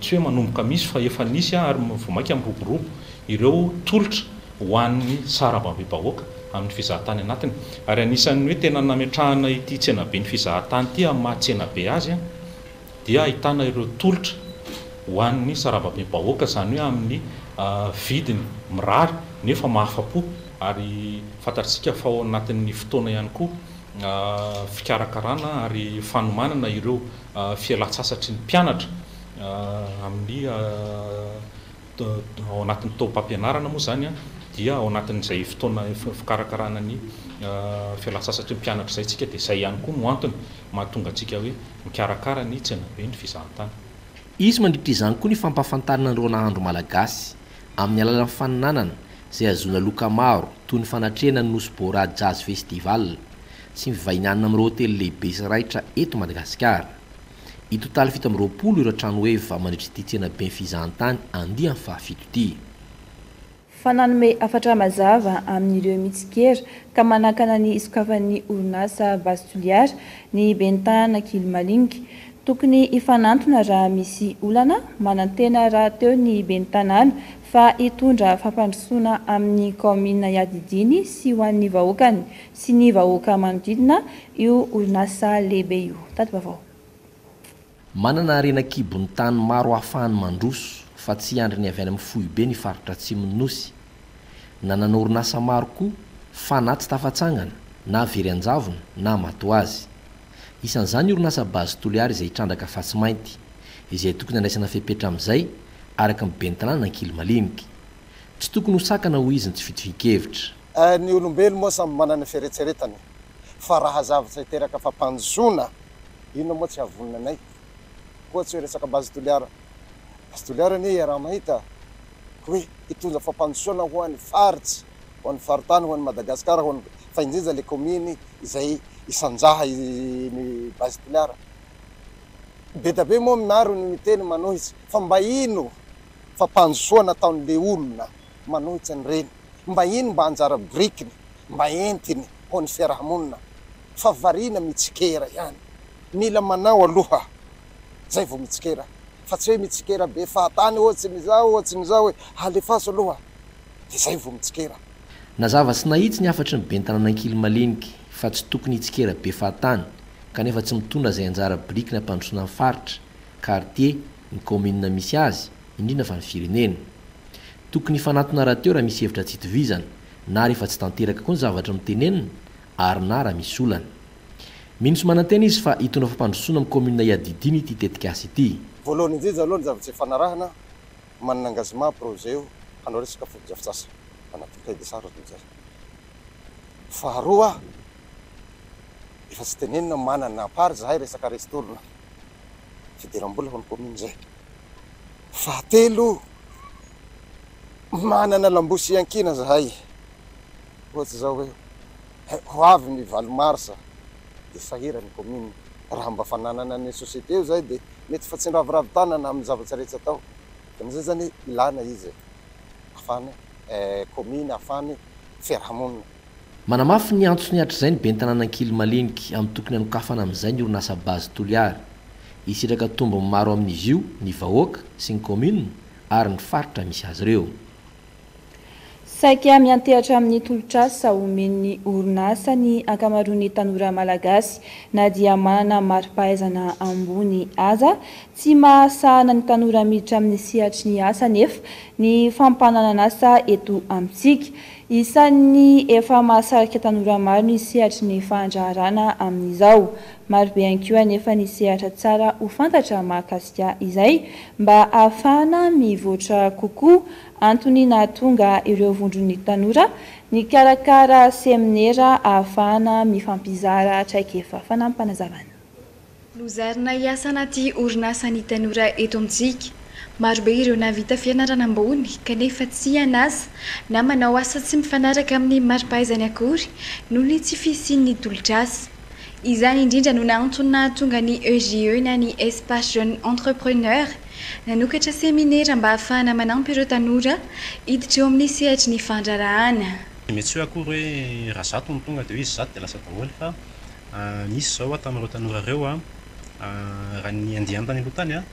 Tsy hoe manomboka misy fa efa nisy ary vao mainka miroborobo ireo tolotra ho an'ny sarambambe-bahoaka amin'ny fizahantany anatiny. Ary anisan'ny hoe tena nametrahana ity tsenaben'ny fizahantany ity amin'ny maha-tsenabe azy, dia ahitana ireo tolotra ho an'ny sarambabem-bahoaka, izany hoe amin'ny vidiny mirary nefa mahafa-po ary fantatr'isika fa ao anatin'ny fotoana ihany koa fikarakarana ary fanomanana ireo fialan-tsasatry ny mpianatra amin'ny ao anatin'ny taom-pampianarana moa izany dia ao anatin'izay fotoana fikarakarana ny fialan-tsasatry ny mpianatra izay isika dia izay ihany koa no antony mahatonga antsika hoe Mikarakara ny hitsiny ve ny fizahantany? Hisy mandritra izany koa ny fampahafantarana an'ireo nahandro malagasy, amin'ny alalan'ny faninanana, izay hahazoana loka maro, toy ny fanatrehana ny Nosy Bora Jazz Festival, sy ny vahinianina amin'ireo hotely lehibe sy raitra eto Madagasikara. Hitotaly fito amby roapolo ireo tranoheva mandritra ity tsenaben'ny fizahantany andiany fahafito ity. fa nanome hafatra mazava amin'ireo mitsikera ka manakana ny hisokafan'ny orinasa Base Toliara ny ben'ny tanana Kili Malinga. Tokony hifanantona raha misy olana, manantena rahateo ny ben'ny tanàna fa hitondra fampandrosoana amin'ny kaominina iadidiany sy ho an'ny vahoakany sy ny vahoaka manodidina io orinasa lehibe io. Tati-baovao. Manana harena an-kibon'ny tany maro ahafahany mandroso fa tsy hiandry ny avy any amin'ny foibe ny faritra atsimon'ny Nosy. Nanana orinasa maro koa fa na tsy tafatsangana, na very an-javona, na maty ho azy. Isan'izany ny orinasa Base Toliara izay hitrandraka fatsy mainty, izay tokony handraisana fepetra amin'izay, araka ny ben'ny tanàna Ankilimalinika. Tsy tokony ho sakana hoy izy ny tsy fitovian-kevitra. Ny olombelo moa samy manana ny fieretseretany fa raha zavatra hiteraka fampandrosoana, Inona moa tsy hahavonona anay? Koa tsy hoe resaka Base Toliara. Base Toliara anie iaraha-mahita hoe hitondra fampandrosoana ho an'ny faritsy, ho an'ny faritany, ho an'i Madagasikara, ho an'ny, fa indrindra ilay kaominy izay isanjaha ny Base Toliara. Bedabe moa aminareo no miteny manohitra fa mba ino fampandrosoana ataon'i Leona manohitra an'ireny? Mba ino mba anjara birikiny mba entiny ho an'ny fiaraha-monina? fa variana mitsikera ihany. Mila manao aloha zay vao mitsikera fa tsy hoe mitsikera be fahatany ohatsin'izao ohatsin'izao e! Alefaso aloha de zay vao mitsikera. Nazava sy nahitsy ny hafatry ny ben'ny tanàna Ankilimaliniky fa tsy tokony hitsikera be fahatany kanefa tsy mitondra izay anjara biriky ny hampandrosoana ny faritra, quartier, ny kaominina misy azy, indrindra fa ny firenena. Tokony hifanatona rahateo raha misy hevitra tsy itovizana na rehefa tsy tanteraka koa ny zavatra notenenina ary na raha misy olana. Mino sy manantena izy fa hitondra fampandrosoana amin'ny kaominina iadidiany ity tetikasa ity. Voalohany indrindra aloha ny zavatra ifanarahana, manana engagement projet io hanao resaka fotodrafitrasa, hanatolo cahier des charges ohatran'izay. Faharoa, efa tsy tenenina, manana à part izahay resaka resin-tolona, fidiram-bola ho an'ny kaominina izay. Fahatelo, manana lambosy iankina izahay. Ohatry izao hoe, hay ho avy ny valo marsa dia efa ela ny commune. Raha mba fananana an'io société io izay dia mety fa tsy niraviravy tanana amin'ny zavatra rehetra atao. Ohatran'izay izany hoe ilana izy e. Afany commune, afany fiarahamonina. Manamafy ny antsony hatrizay ny ben'ny tanàna Ankilimaliniky amin'ny tokony hanokafana amin'izay ny orinasa Base Toliara. Hisitraka tombony maro amin'izy io ny vahoaka sy ny commune ary ny faritra misy azy ireo. Saika miantehatra amin'ny tolotr'asa omen'ny orinasa ny ankamaroan'ny tanora malagasy. Na dia manana mari-pahaizana ambony aza, tsy mahasahana ny tanora miditra amin'ny sehatry ny asa anefa ny fampananan'asa eto amintsika. Isan'ny efa mahasarika tanora maro ny sehatry ny fandraharana amin'izao. Marobe ihany koa anefa ny sehatra tsara ho fantatra mahakasika izay mba ahafahana mivoatra kokoa Antony nahatonga ireo vondron'ny tanora nikarakara seminera ahafahana mifampizara traikefa. Fanampim-panazavana. Nozarina hiasa anaty orinasa ny tanora eto amintsika. Marobe ireo nahavita fianarana ambony kanefa tsy hian'asa na manao asa tsy mifanaraka amin'ny mari-pahaizany akory noho ny tsy fisian'ny tolotr'asa. Izany indrindra no naantony nahatonga ny EJE na ny Espace Jeune Entrepreneur nanokatra seminera mba hahafahana manampy ireo tanora hiditra eo amin'ny sehatry ny fandraharahana. Tsy mety tsy hoe akory hoe raha zato no tonga dia hoe izy zato dia lasa daholo fa misy izao ataon'ireo tanora ireo raha ny andiany tany aloha tany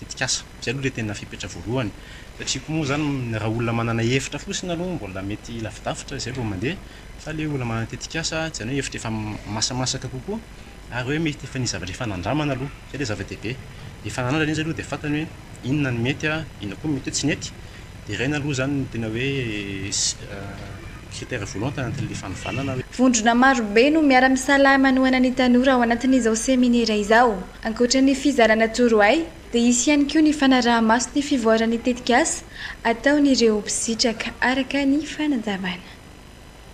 tetikasa. Izay aloha ilay tena fepetra voalohany. Satria koa moa izany raha olona manana hevitra fotsiny aloha mbola mety lavidavitra izay vao mandeha, fa ilay olona manana tetikasa izany hoe hevitra efa masamasaka kokoa ary hoe mety efa nisy zavatra efa nandramana aloha. Izay ilay zava-dehibe. Efa nanandrana izy aloha dia fantany hoe inona no mety, inona koa no mety hoe tsy nety. Dia ireny aloha izany no tena hoe critère voalohany tanatin'ilay fanovana na hoe. Vondrona marobe no miara-misalahy manohana ny tanora ao anatin'izao seminera izao. Ankoatra ny fizarana torohay dia hisy ihany koa ny fanaraha-maso ny fivoaran'ny tetikasa ataon'ireo mpisitraka, araka ny fanazavana.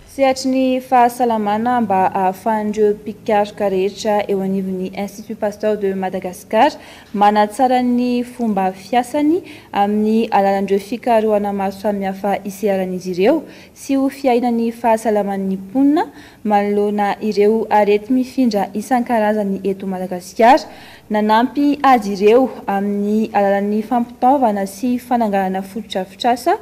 Sehatry ny fahasalamana mba ahafahan'ireo mpikaroka rehetra eo anivon'ny Institut Pasteur de Madagascar manatsara ny fomba fiasany amin'ny alalan'ireo fikarohana maro samihafa hiseharan'izy ireo sy ho fiainan'ny fahasalaman'ny mponina Manoloana ireo areti-mifindra isan-karazany eto Madagasikara, nanampy azy ireo amin'ny alalan'ny fampitaovana sy fananganana fotodrafitrasa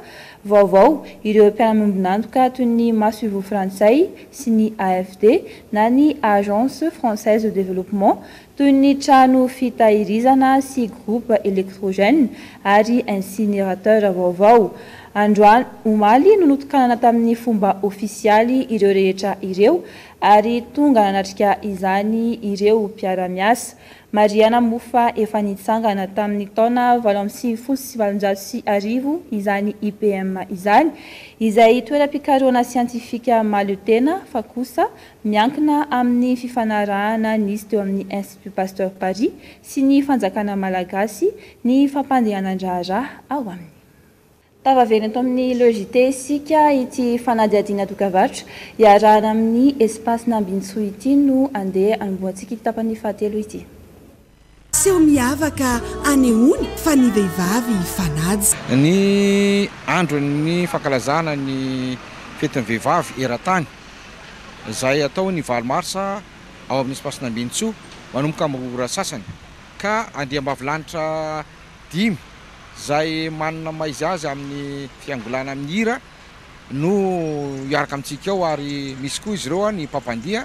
vaovao ireo mpiara-miombon'antoka toy ny Masoivoho Frantsay sy ny AFD na ny Agence Française de Développement toy ny trano fitahirizana sy groupe électrogène ary incinerateur vaovao. Androany omaly no notokanana tamin'ny fomba ofisialy ireo rehetra ireo ary tonga nanatrika izany ireo mpiara-miasa. Marihana moa fa efa nitsangana tamin'ny taona valo amby sivifolo sy valonjato sy arivo izany IPM izany, izay toeram-pikarohana siantifika mahaleo tena fa kosa Miankina amin'ny fifanarahana nisy teo amin'ny Institut Pasteur Paris sy ny fanjakana malagasy ny fampandehanan-draharaha ao aminy. Tafaverina eto amin'ny Le JT isika ity fanadihadiana dokavarotra iarahana amin'ny Espace-na Ambinintsoa ity no andeha hanombohantsika ity tapany fahatelo ity. Seho miavaka anehoany fa ny vehivavy fanaja. Ny andron'ny fankalazana ny fetin'ny vehivavy eran-tany izay atao ny valo marsa ao amin'ny Espace Nambinintsoa manomboka amin'ny ora sasany ka andiam-bavilanitra dimy izay manana ny maha izy azy amin'ny fiangolana amin'ny hira no hiaraka amintsika ao ary misy koa izy ireo ny mpampandihy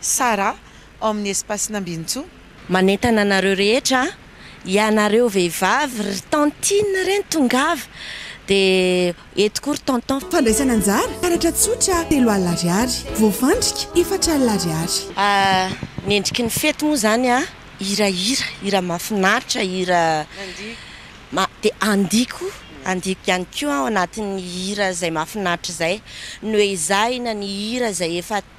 Sarah, ao amin'ny espasin'Ambinintsoa. Manentana anareo rehetra aho, ianareo vehivavy, ry tantine ireny tongava dia eto koa ry tonton. Fandraisana anjara, karatra tsotra, telo alina ariary. Voafandrika, efatra alina ariary. Ahh, ny endriky ny fety moa izany a, hirahira, hira mahafinaritra, hira ma, dia handiako, handiako ihany koa aho anatin'ny hira izay mahafinaritra izay, noezahina ny hira izay efa.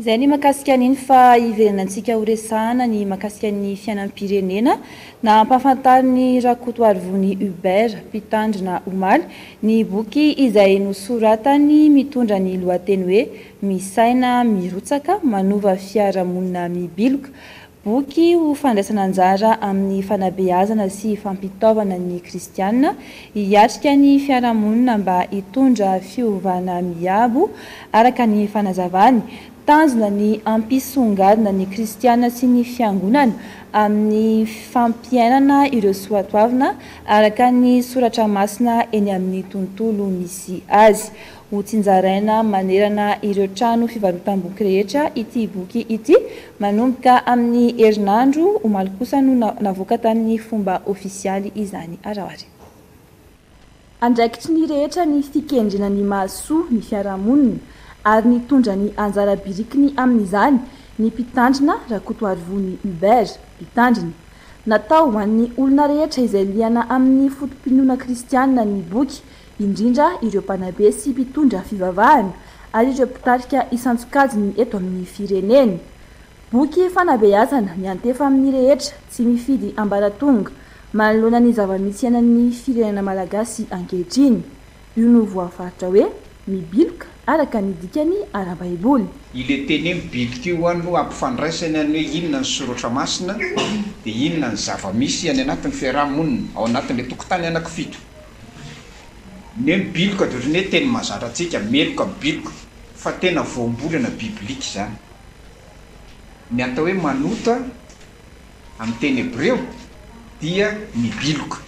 Izay ny makasika an'iny fa hiverina antsika ho resahana ny makasika ny fiainam-pirenena nampahafantarin'i Rakotoarivony Hubert, Mpitandrina omaly, ny boky izay nosoratany mitondra ny lohateny hoe Misaina mirotsaka, manova fiarahamonina mibiloka. Boky ho fandraisana anjara amin'ny fanabeazana sy fampitaovana ny Kristianina hiatrika ny fiarahamonina mba hitondra fiovana miabo, araka ny fanazavany. Tanjona ny hampisongadina ny Kristianina sy ny Fiangonana amin'ny fampiainana ireo soatoavina araka ny soratra masina eny amin'ny tontolo misy azy. Ho tsinjaraina manerana ireo trano fivarotam-boky rehetra ity boky ity. Manomboka amin'ny herinandro omaly kosa no navoaka tamin'ny fomba ofisialy izany araoary. Andraikitry ny rehetra ny fikendrena ny mahasoa ny fiarahamonina ary nitondra ny anjara birikiny amin'izany ny Mpitandrina Rakotoarivony Hubert, Mpitandrina. Natao ho an'ny olona rehetra izay liana amin'ny foto-pinoana kristiana ny boky indrindra ireo mpanabe sy mpitondra fivavahana ary ireo mpitarika isan-tsokajiny eto amin'ny firenena. Boky fanabeazana miantefa amin'ny rehetra, tsy mifidy ambaratonga, manoloana ny zava-misy iainan'ny firenena malagasy ankehitriny. Io no voafaritra hoe Mibiloka araka ny dikany ara-baiboly. Ilay teny hoe mibiloka io no hampifandraisany ny hoe inona ny soratra masina dia inona ny zava-misy any anatin'ny fiaraha-monina, ao anatin'ilay tokotany anankifito. Ny hoe mibiloka dia ohatran'ny hoe teny mahazatra antsika, meloka mibiloka, fa tena voambolana biblika izany. Ny atao hoe manota amin'ny teny hebreo dia mibiloka.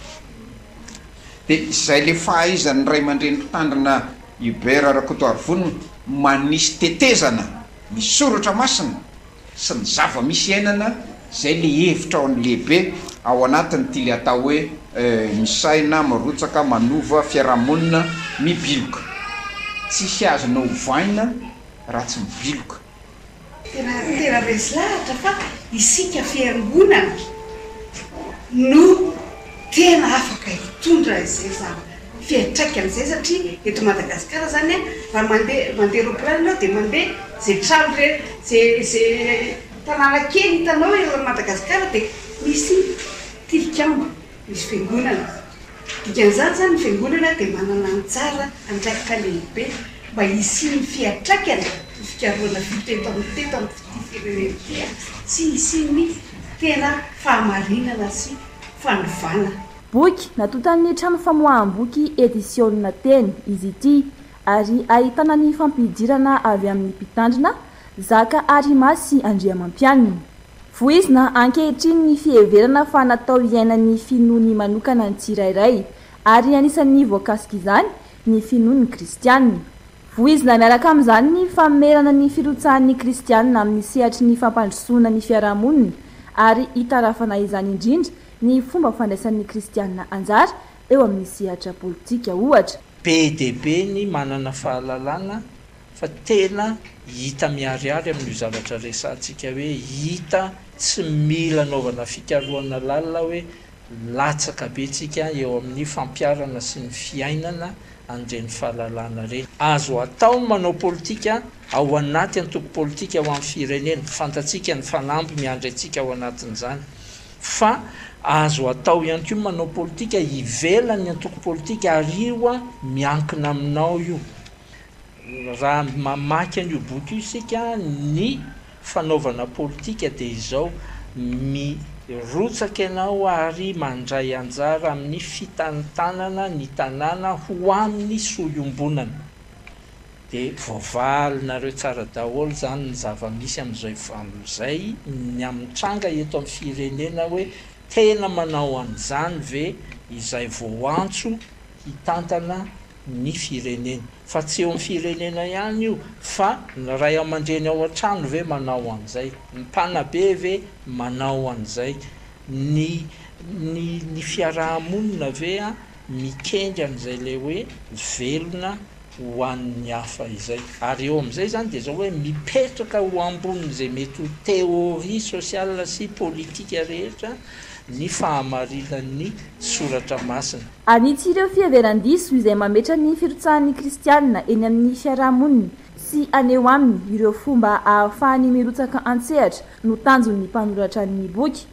Dia izay ilay fahaizan'ny ray aman-dreny mpitandrina Hubert Rakotoarivony manisy tetezana ny soratra masina, sy ny zava-misy iainana izay le hevitra ao an'ny lehibe ao anatin'ity le atao hoe misaina, mirotsaka, manova, fiarahamonina, mibiloka. Tsisy azona ovaina raha tsy mibiloka. Tena tena resy lahatra fa isika fiangonana no tena afaka hitondra izay zava fiantraikany izay satria eto Madagasikara izany an, raha mandeha mandeha roplanina ianao dia mandeha izay trano rehetra, izay izay tanàna kely hitanao eo Madagasikara dia misy tilikambo, misy fiangonana. Dikan'izany izany ny fiangonana dia manana anjara andraikitra lehibe mba hisian'ny fiantraikany ny fikarohana vy teto amin'ny teto amin'ity firenena ity sy hisian'ny tena fahamarinana sy fandovana. Boky natontan'ny trano famoaham-boky Edisiôna Teny izy ity ary ahitana ny fampidirana avy amin'ny mpitandrina, Zaka Arima sy Andriamampianina. Voizina ankehitriny ny fiheverana fa natao hiainan'ny finoany manokana ny tsirairay, ary anisan'ny voakasik'izany ny finoan'ny kristiana. Voizina miaraka amin'izany ny famerana ny firotsahan'ny kristiana amin'ny sehatry ny fampandrosoana ny fiarahamonina, ary itarafana izany indrindra Ny fomba fandraisan'ny Kristianina anjara eo amin'ny sehatra politika, ohatra. Be dia be ny manana fahalalana fa tena hita miharihary amin'io zavatra resahantsika hoe hita tsy mila anaovana fikarohana lalina hoe latsaka be tsika eo amin'ny fampiharana sy ny fiainana an'ireny fahalalana ireny. Azo atao ny manao politika ao anaty antoko politika ho an'ny firenena. Fantatsika ny fanamby miandry antsika ao anatin'izany. Fa azo atao ihany koa ny manao politika ivelan'ny antoko politika ary io miankina aminao io. Raha mamaky an'io boky io isika, ny fanaovana politika dia izao, mirotsaka ianao ary mandray anjara amin'ny fitantanana ny tanàna ho amin'ny soa iombonana. De voavalinareo tsara daholo zany ny zava misy amizay foanona zay ny aminy tranga eto am firenena hoe tena manao anizany ve izay vo antso hitantana ny firenena fa tsy eo am firenena ihany io fa ny ray amandreny ao antrano ve manao anizay ny mpanabe ve manao anizay ny ny ny fiaraha monina ve an mikendry an'izay le hoe velona ho an'ny hafa izay. Ary eo amin'izay izany dia izao hoe mipetraka ho ambonin'izay mety ho théorie sociale sy politique rehetra ny fahamarinan'ny soratra masina. An'itsireo fiheveran-diso izay mametra ny firotsahan'ny kristianina eny amin'ny fiaraha-monina sy aneho aminy ireo fomba ahafahany mirotsaka an-tsehatra no tanjon'ny mpanoratra ny boky.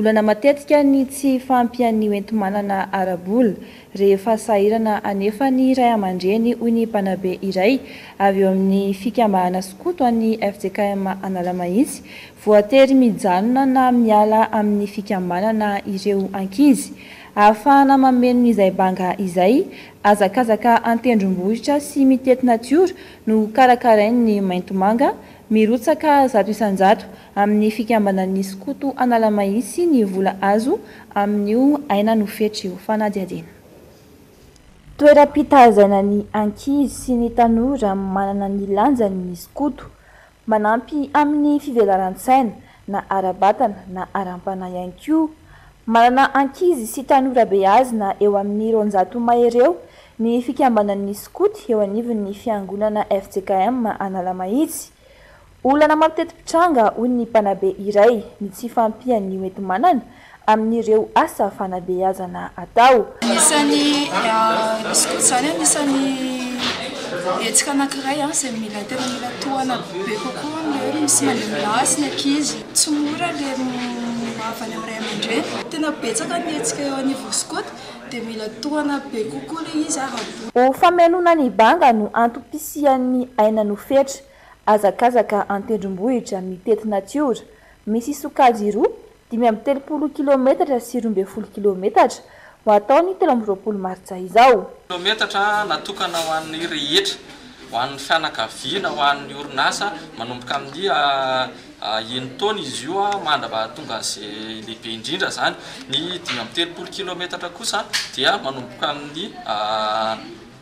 Olana matetika ny tsy fahampian'ny hoenti-manana ara-bola, rehefa sahirana anefa ny ray aman-dreny, hoy ny mpanabe iray avy eo amin'ny Fikambahana Skoto an'ny fjkm Analamahitsy. Voatery mijanona na miala amin'ny fikambanana ireo ankizy, ahafahana mameno izay banga izay. Hazakazaka an-tendrombohitra sy mitety natiora no karakarain'ny Maintomanga, mirotsaka zato isan-jato Amin'ny fikambanan'ny skoto Analamahitsy ny vola azo amin'io aina no fetr'io fanadihadiana. Toeram-pitahazana ny ankizy sy ny tanora manana ny lanjany ny skoto. Manampy amin'ny fivelaran-tsaina, na ara-batana na aram-panahy ihany koa. Manana ankizy sy tanora beazina eo amin'ny roanjato mahery eo ny fikambanan'ny skoto eo anivon'ny fiangonana fjkm Analamahitsy. Olana mateti-pitranga, hoy ny mpanabe iray, ny tsy fahampian'ny hoenti-manana amin'ireo asa fanabeazana atao. Isan'ny misy koa izany, anisan'ny hetsika anankiray izay mila tena mila tohana be kokoa ny hoe misy mandeha milasy ny ankizy. Tsy mora ilay maha-avy any amin'ny ray aman-dreny. Tena betsaka ny hetsika eo anivon'ny skoto dia mila tohana be kokoa ilay izy ary avoina. Ho famelona ny banga no antom-pisian'ny aina no fetra. Hazakazaka an-tendrombohitra mitety natiora, misy sokajy roa, dimy amby telopolo kilometatra sy roa ambin'ny folo kilometatra, ho atao ny telo amby roapolo martsa izao. Kilometatra natokana ho an'ny rehetra, ho an'ny fianakaviana, ho an'ny orinasa, manomboka amin'ny enina taona izy io mandra-pahatonga an'izay lehibe indrindra izany. Ny dimy amby telopolo kilometatra kosa dia manomboka amin'ny.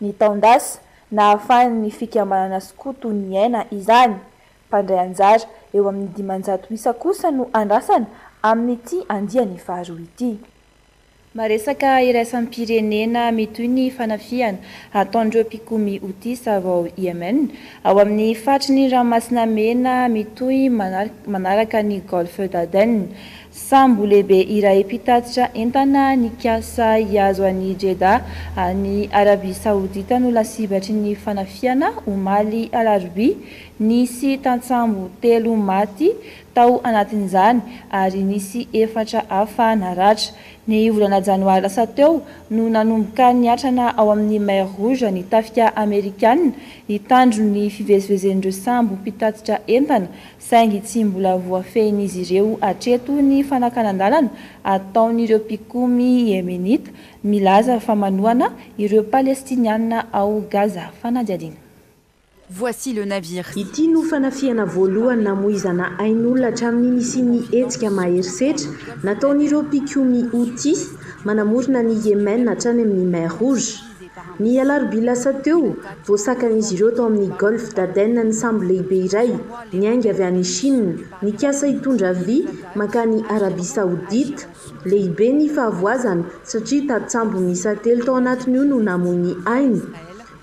Ny taon-dasa, nahafahan'ny fikambanana skoto niaina izany. Mpandray anjara eo amin'ny dimanjato isa kosa no andrasana amin'ity andiany faharoa ity. Maresaka iraisam-pirenena mitohy ny fanafihana ataon'ireo mpikomy otisa vao Yemen, ao amin'ny faritry ny Ranomasina Mena mitohy manaraka ny Golfe d'Aden. Sambo lehibe iray mpitatitra entana nikasa hihazo an'i Jeddah any Arabia Saodita no lasibatry ny fanafihana, omaly alarobia. Nisy tantsambo telo maty tao anatin'izany ary nisy efatra hafa naratra. Ny volana janoary lasa teo no nanomboka niatrana ao amin'ny Mer Rouge ny tafika amerikana hitandro ny fivezivezen'ireo sambo mpitatitra entana saingy tsy mbola voafehin'izy ireo hatreto ny fanakanan-dalana ataon'ireo mpikomy Yemenita milaza fa manohana ireo Palestiniana ao Gaza. Fanadihadiana. Voici le navire. Ity no fanafihana voalohany namoizana ain'olona hatramin'ny nisian'ny hetsika mahery setra nataon'ireo mpikomy Houthis manamorona an'i Yemen hatrany amin'ny Mer Rouge. Ny alarobia lasa teo, voasakan'izy ireo tao amin'ny Golfe d'Aden ny sambo lehibe iray, niainga avy any Chine, nikasa hitondra vy mankany Arabia Saodita. Lehibe ny fahavoazana satria tati-tsambo miisa telo tao anatin'io no namoy ny ainy.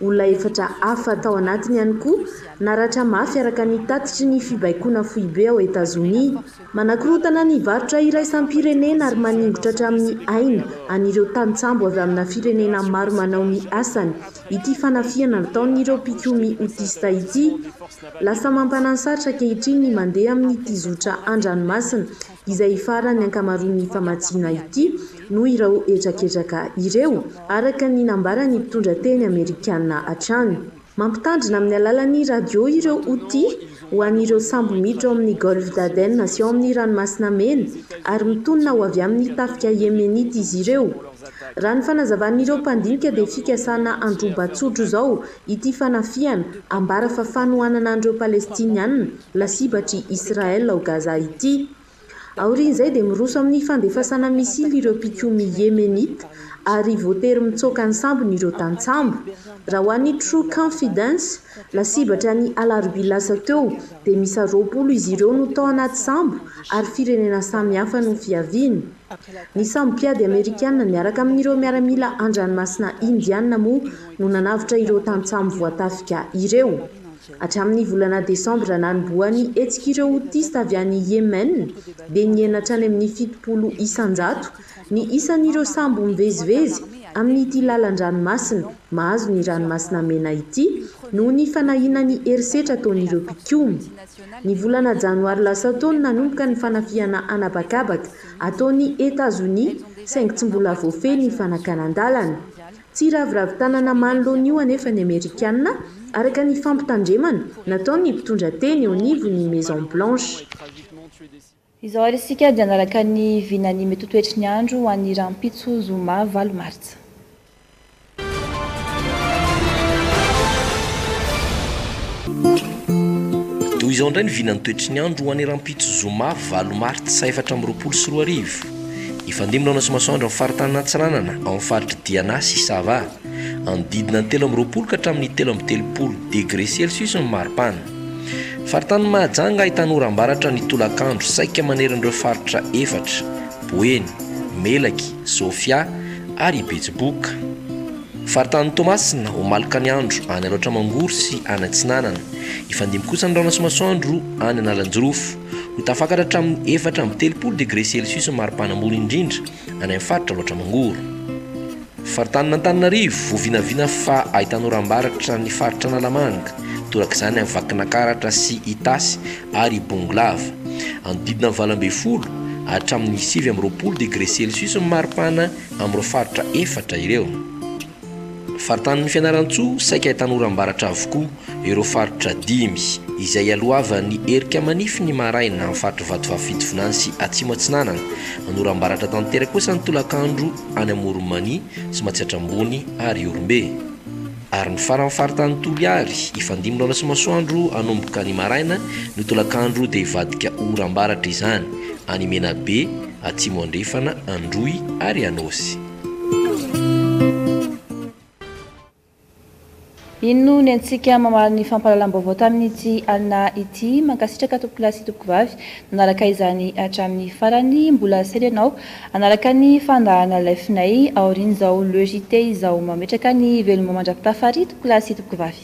Olona efatra hafa tao anatiny ihany koa naratra mafy araka ny tatitry ny fibaikoana foibe ao Etazonia. Manakorontana ny varotra iraisam-pirenena ary maningotra hatramin'ny aina an'ireo tantsambo avy amina firenena maro manao ny asany ity fanafihana nataon'ireo mpikomy otista ity. Lasa mampanan-sarotra ankehitriny ny mandeha amin'ity zotra an-dranomasina izay hifaran'ny ankamaroan'ny famatsiana ity noho ireo hetraketraka ireo, araka ny nambaran'ny mpitondra teny Amerikana hatrany. Mampitandrina amin'ny alalan'ny radio ireo Houthi ho an'ireo sambo miditra ao amin'ny Golfe d'Aden sy ao amin'ny Ranomasina Mena ary mitonona ho avy amin'ny tafika Yemenita izy ireo. Raha ny fanazavan'ireo mpandinika dia fikasana handroba tsotra izao ity fanafihana ambara fa fanohanana an'ireo Palestiniana lasibatr'i Israel ao Gaza ity. Aorian'izay dia miroso amin'ny fandefasana misily ireo mpikomy Yemenita ary voatery mitsoaka ny sambony ireo tantsambo. Raha ho an'ny True Confidence, lasibatra ny alarobia lasa teo, dia miisa roapolo izy ireo no tao anaty sambo ary firenena samihafa no fiaviany. Ny sambo mpiady amerikana niaraka amin'ireo miaramila an-dranomasina indiana moa no nanavotra ireo tantsambo voatafika ireo. Hatramin'ny volana desambra nanombohan'ny hetsik'ireo Houtista avy any Yemen, dia nihena hatrany amin'ny fitopolo isan-jato ny isan'ireo sambo mivezivezy amin'ity lalan-dranomasina mahazo ny Ranomasina Mena ity noho ny fanahiana ny herisetra ataon'ireo mpikomy. Ny volana janoary lasa teo no nanomboka ny fanafihana an'habakabaka ataon'i Etazonia, saingy tsy mbola voafehy ny fanakanan-dalana. Tsy hiraviravy tanana manoloana io anefa ny Amerikana, araka ny fampitandremana nataon'ny mpitondra teny eo anivon'ny Maison Blanche. Izao ary isika dia hanaraka ny vinan'ny mety ho toetry ny andro ho an'ny rahampitso zoma valo martsa. Toy izao indray ny vinan'ny toetry ny andro ho an'ny rahampitso zoma valo martsa efatra amby roapolo sy roa arivo. Hifandimby laona sy masoandro amin'ny faritanin'ny Antsiranana, ao amin'ny faritr'i Diana sy Sava. Amin'ny didina telo amby roapolo ka hatramin'ny telo amby telopolo degre celsius ny maripana. Faritanin'i Mahajanga ahitana oram-baratra ny tolakandro, saika maneran'ireo faritra efatra, Boeny, Melaky, Sofia ary Betsiboka. Faritanin'i Toamasina, omaly ka ny andro, any Alaotra Mangoro sy any Atsinanana. Hifandimby kosa ny rahona sy masoandro any Analanjirofo. Ho tafakatra hatramin'ny efatra amby telopolo degré celsius ny maripana ambony indrindra any amin'ny faritra Alaotra Mangoro. Faritanin'Antananarivo, vao vinavina fa ahitana oram-baratra ny faritra Analamanga, torak'izany any Vakinakaratra sy Itasy ary Ibongolava. Hanodidina ny valo ambin'ny folo hatramin'ny sivy amby roapolo degré celsius ny maripana amin'ireo faritra efatra ireo. Faritanin'i Fianarantsoa, saika tanora ambaratra avokoa ireo faritra dimy izay ialohavan'ny erika manify ny maraina amin'ny faritry Vatovavy Fitovinany sy Atsimo Atsinanana. Manoro ambaratra tanteraka kosa ny tolakandro any Amoron'i Mania sy Matsiatra Ambony ary Ihorombe. Ary ny faran'ny faritany Toliary, Ifandimorana sy Masoandro hanomboka ny maraina ny tolakandro dia hivadika oram-baratra izany any Menabe, Atsimo Andrefana, Androy ary Anôsy. Iny no niantsika mamaly ny fampahalalam-baovao tamin'ity alina ity. Mankasitraka tompokolahy sy tompokovavy nanaraka izany hatramin'ny farany. Mbola sely ianao hanaraka ny fandahana life-nay aorian'izao le JT izao. Mametraka ny veloma mandra-pitafa àry tompokolahy sy tompokovavy.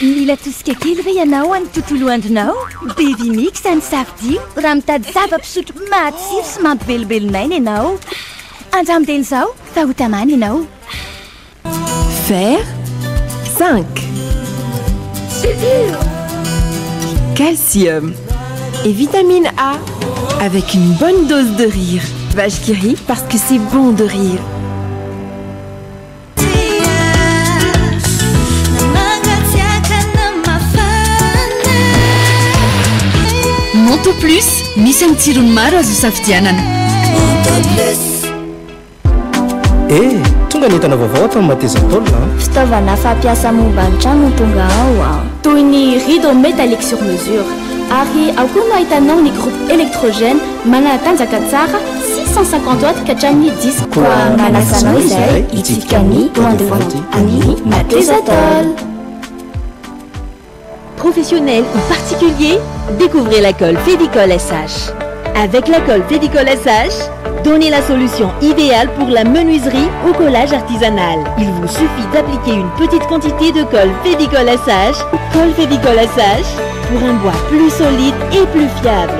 Mila tosika kely ve ianao amin'ny tontolo andronao? Bevimix any Safidio raha mitady zava-pisotro matsiro sy mampivelombelon'aina ianao. Andramo dia izao fa ho tamana ianao. Fer, zinc, calcium et vitamine A avec une bonne dose de rire. Vache qui rit parce que c'est bon de rire. Manto Plus, misy amin'ny tsirony maro azo isafidianana. Eh, tonga ny entana vaovao ato amin'ny Mateza Tôl a. Ah. Fitaovana fampiasa momba ny trano tonga ao a. Ah. Toy ny rideau métallique sur mesure. Ary ao koa no ahitanao ny groupe électrogène mananatanjaka tsara 65t kaaany iay ik Professionnel ou particulier découvrez la colle Fédicole SH. Avec la colle Fédicole SH, Donnez la solution idéale pour la menuiserie ou collage artisanal. Il vous suffit d'appliquer une petite quantité de colle fédicole SH ou colle SH pour un bois plus solide et plus fiable.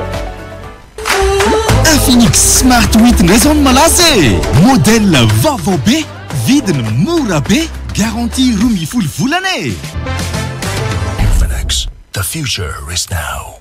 Infinix Smart Wheat indray izao no malaza e! Modèle vaovao be, vidiny mora be, garantie roa ambin'ny folo volana e! Infinix, the future is now.